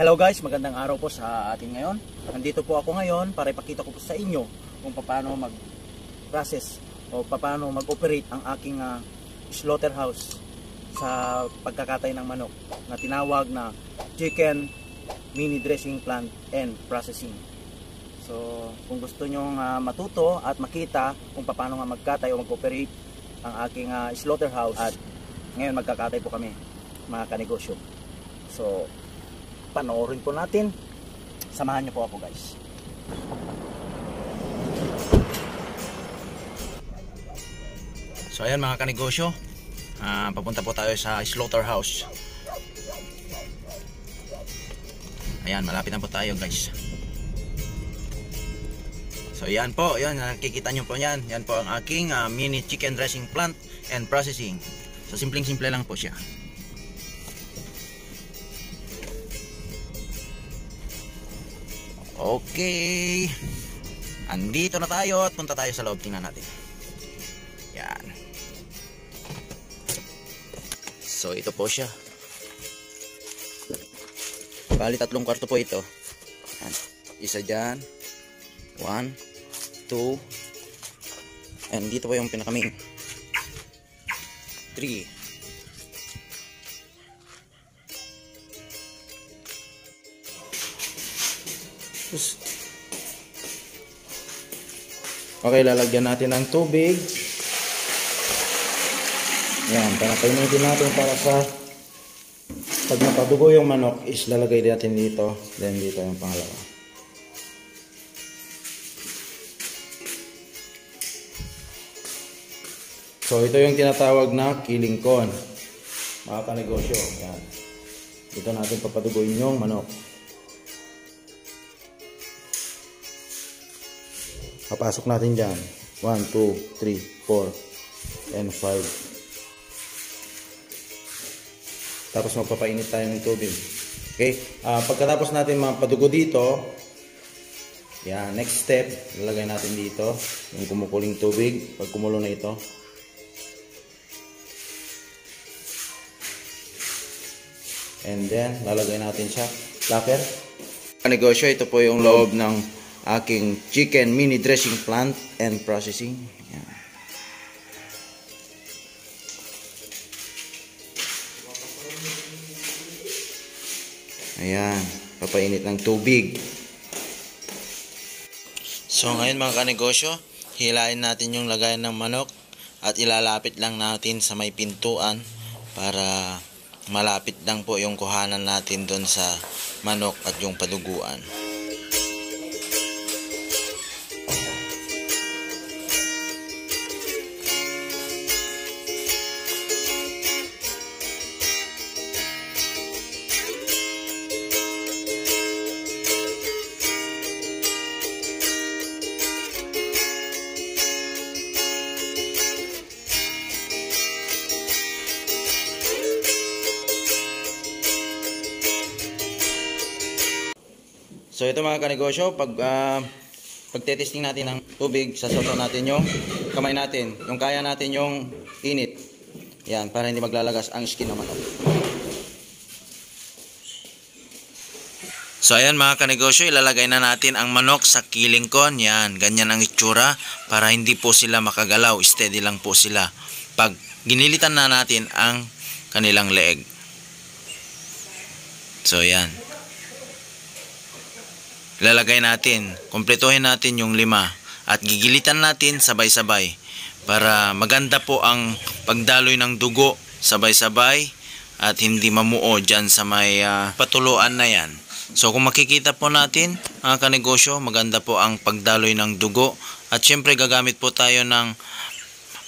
Hello guys, magandang araw po sa atin ngayon. Nandito po ako ngayon para ipakita ko po sa inyo kung paano mag-process o paano mag-operate ang aking uh, slaughterhouse sa pagkakatay ng manok na tinawag na chicken mini dressing plant and processing. So, kung gusto nyo uh, matuto at makita kung paano nga magkatay o mag-operate ang aking uh, slaughterhouse at ngayon magkakatay po kami mga kanegosyo. So, panoorin po natin. Samahan niyo po ako guys. So ayan mga kanegosyo, uh, papunta po tayo sa slaughterhouse. Ayan, malapit na po tayo guys. So yan po, yan nakikita nyo po yan. Yan po ang aking uh, mini chicken dressing plant and processing. So simpleng simple lang po siya. Okay. Andito na tayo at punta tayo sa loob. Tingnan natin. Yan. So, ito po siya. Bali, tatlong kwarto po ito. Yan. Isa dyan. One. Two. And dito po yung pinakaming. Three. Okay, lalagyan natin ng tubig. Yan, para painitin natin para sa pag napadugo yung manok is lalagay natin dito. Then dito yung pangalawa. So ito yung tinatawag na killing con. Mga kanegosyo. Yan. Dito natin papaduguin yung manok. Papasok natin dyan. 1, 2, 3, 4, and 5. Tapos magpapainit tayo ng tubig. Okay? Uh, pagkatapos natin mapadugo dito, yan, next step, lalagay natin dito yung kumukuling tubig. Pag kumulo na ito, and then lalagay natin siya locker. Negosyo, ito po yung loob ng aking chicken mini dressing plant and processing. Ayan. Ayan, papainit ng tubig. So ngayon mga kanegosyo, hilain natin yung lagayan ng manok at ilalapit lang natin sa may pintuan para malapit lang po yung kuhanan natin doon sa manok at yung paduguan. So ito mga kanegosyo, pag uh, pagte-testing natin ng tubig, sasasaw natin yung kamay natin. Yung kaya natin yung init. Yan, para hindi maglalagas ang skin ng manok. So ayan mga kanegosyo, ilalagay na natin ang manok sa killing con. Yan, ganyan ang itsura para hindi po sila makagalaw. Steady lang po sila. Pag ginilitan na natin ang kanilang leeg. So yan ilalagay natin, kumpletuhin natin yung lima at gigilitan natin sabay-sabay para maganda po ang pagdaloy ng dugo sabay-sabay at hindi mamuo dyan sa may uh, patuluan na yan. So kung makikita po natin mga kanegosyo, maganda po ang pagdaloy ng dugo at syempre gagamit po tayo ng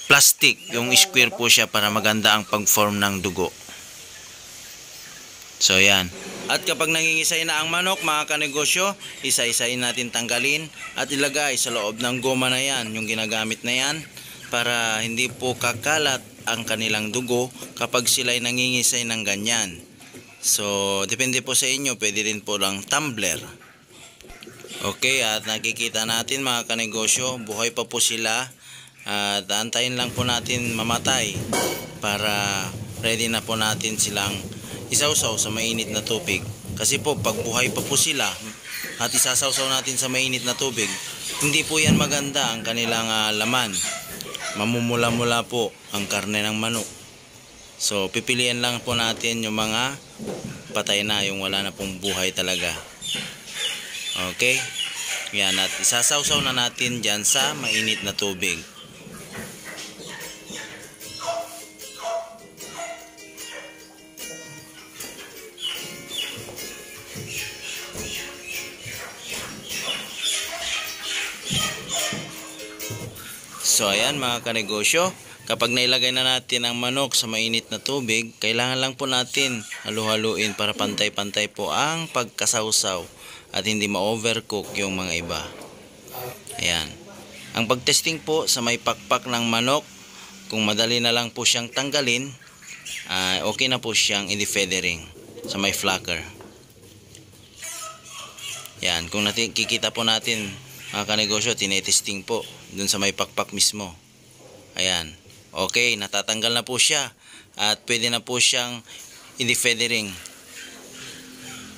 plastic, yung square po siya para maganda ang pag-form ng dugo. So yan. At kapag nangingisay na ang manok mga kanegosyo, isa-isain natin tanggalin at ilagay sa loob ng goma na yan, yung ginagamit na yan para hindi po kakalat ang kanilang dugo kapag sila'y nangingisay ng ganyan. So, depende po sa inyo, pwede rin po lang tumbler. Okay, at nakikita natin mga kanegosyo, buhay pa po sila at antayin lang po natin mamatay para ready na po natin silang isawsaw sa mainit na tubig Kasi po, pag buhay pa po sila at isasawsaw natin sa mainit na tubig, hindi po yan maganda ang kanilang ah, laman. Mamumula-mula po ang karne ng manok. So, pipiliin lang po natin yung mga patay na, yung wala na pong buhay talaga. Okay? Yan, at isasawsaw na natin dyan sa mainit na tubig. So ayan mga kanegosyo, kapag nailagay na natin ang manok sa mainit na tubig, kailangan lang po natin halu-haluin para pantay-pantay po ang pagkasawsaw at hindi ma-overcook yung mga iba. Ayan. Ang pagtesting po sa may pakpak ng manok, kung madali na lang po siyang tanggalin, ah, okay na po siyang i-feathering sa may flacker. Yan, kung natin, kikita po natin mga kanegosyo, tinetesting po dun sa may pakpak mismo. Ayan. Okay, natatanggal na po siya at pwede na po siyang i-feathering.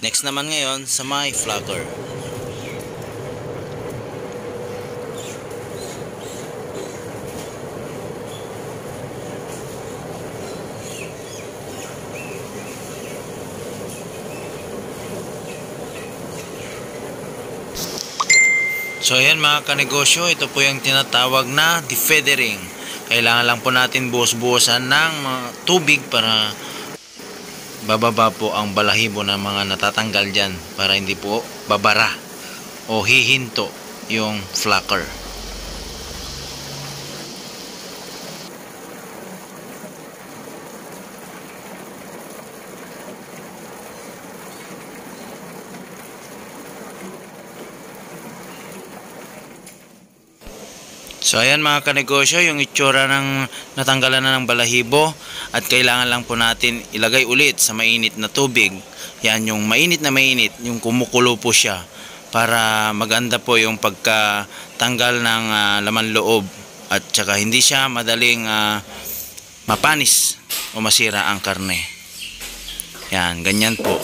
Next naman ngayon sa may flacker. So ayan mga kanegosyo, ito po yung tinatawag na defeathering. Kailangan lang po natin buhos-buhosan ng mga tubig para bababa po ang balahibo ng mga natatanggal dyan para hindi po babara o hihinto yung flacker. So ayan mga kanegosyo, yung itsura ng natanggalan na ng balahibo at kailangan lang po natin ilagay ulit sa mainit na tubig. Yan yung mainit na mainit, yung kumukulo po siya para maganda po yung pagkatanggal ng ah, laman loob at saka hindi siya madaling ah, mapanis o masira ang karne. Yan, ganyan po.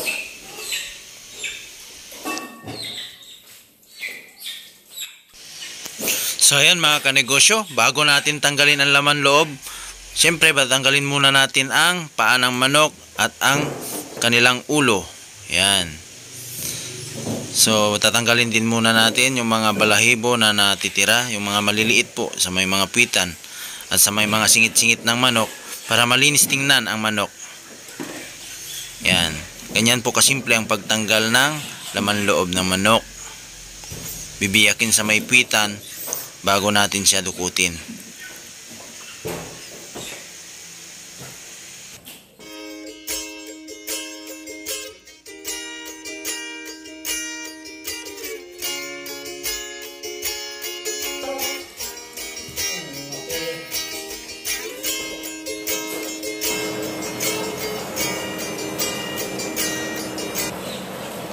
So ayan mga kanegosyo, bago natin tanggalin ang laman loob, siyempre batanggalin muna natin ang paa ng manok at ang kanilang ulo. Yan. So tatanggalin din muna natin yung mga balahibo na natitira, yung mga maliliit po sa may mga pitan at sa may mga singit-singit ng manok para malinis tingnan ang manok. Yan. Ganyan po kasimple ang pagtanggal ng laman loob ng manok. Bibiyakin sa may pitan bago natin siya dukutin.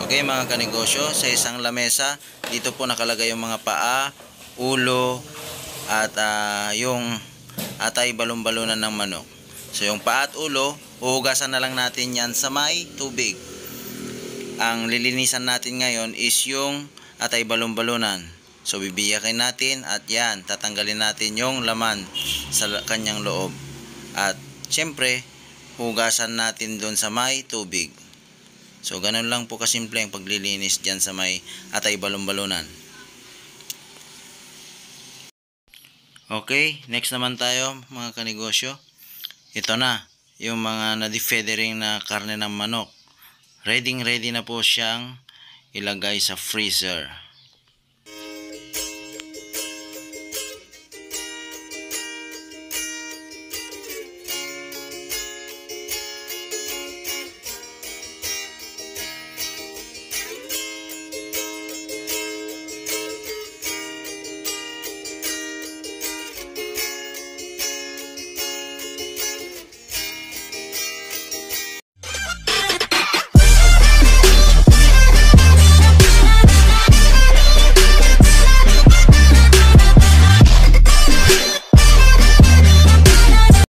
Okay mga kanegosyo, sa isang lamesa, dito po nakalagay yung mga paa, ulo, at ah, yung atay balon-balunan ng manok. So yung paa at ulo, uhugasan na lang natin yan sa may tubig. Ang lilinisan natin ngayon is yung atay balon-balunan. So bibiyakin natin at yan, tatanggalin natin yung laman sa kanyang loob. At syempre, hugasan natin doon sa may tubig. So ganun lang po kasimple ang paglilinis dyan sa may atay balon-balunan. Okay, next naman tayo mga kanegosyo. Ito na, yung mga na-defeathering na karne ng manok. Ready ready na po siyang ilagay sa freezer.